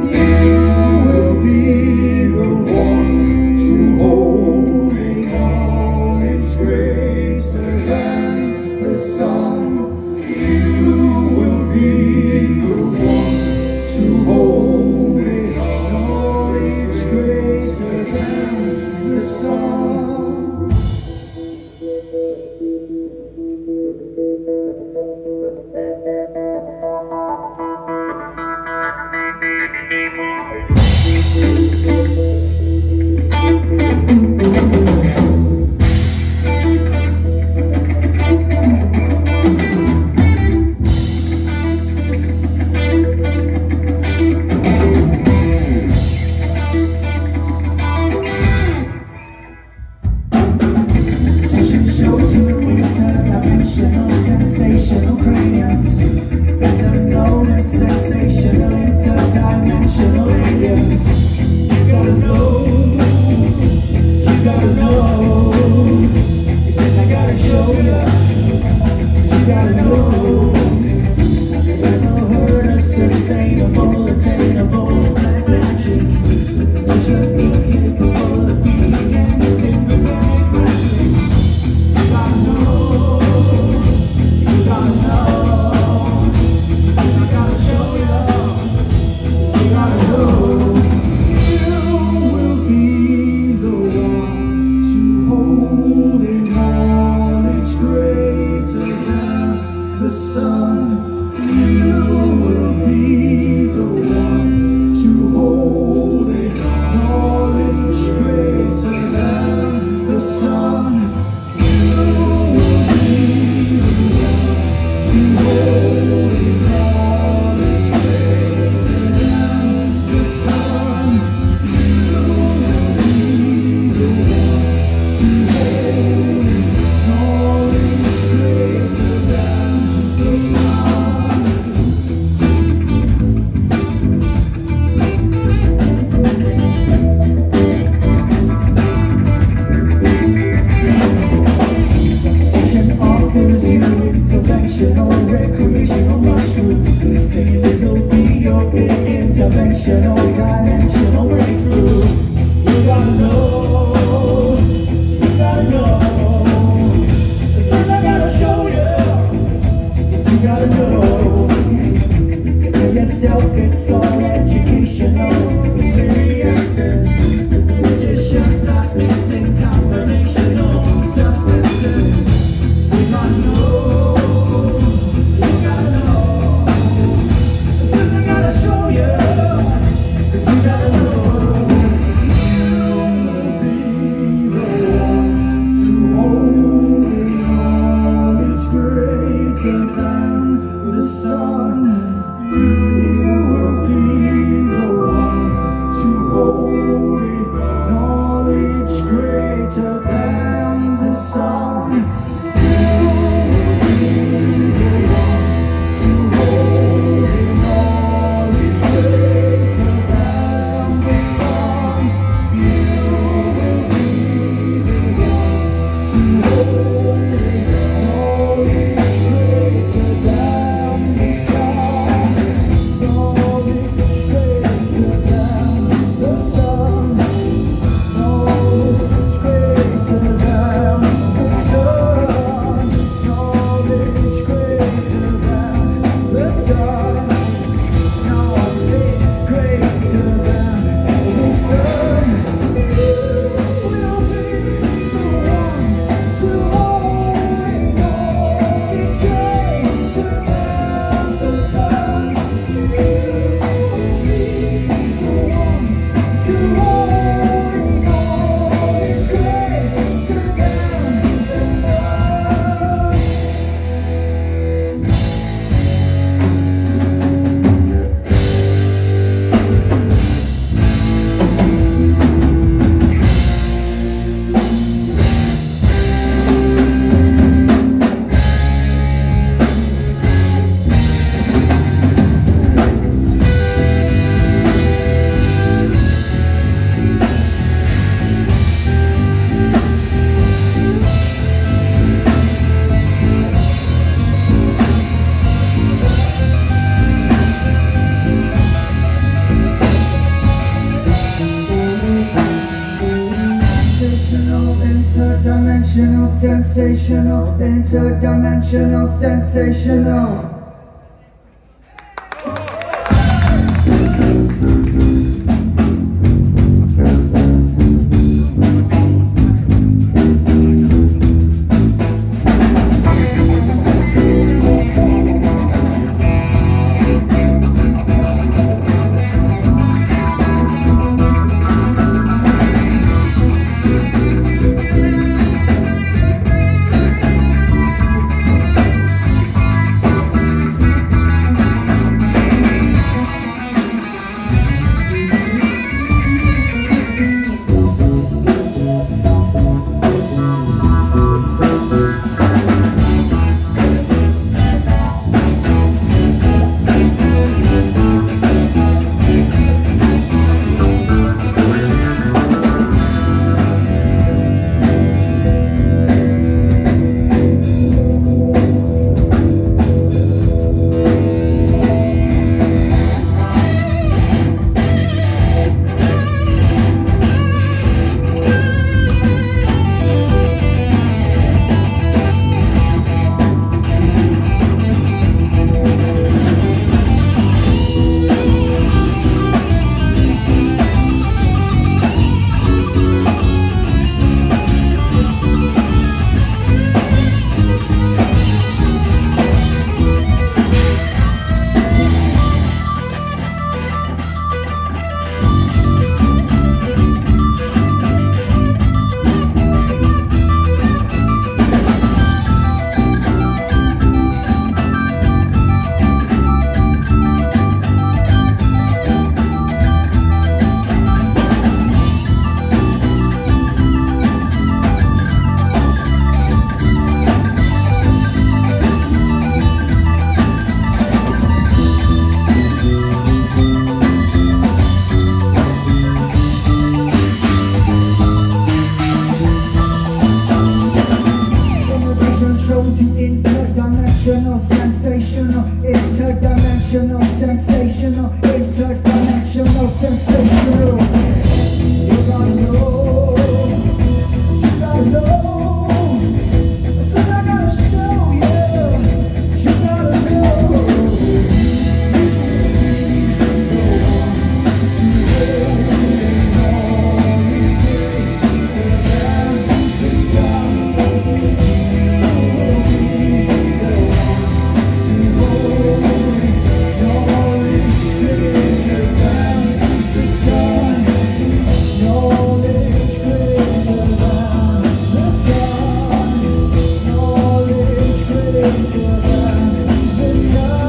You. gotta know if yourself gets on. Sensational, interdimensional, sensational. Everyone, thank you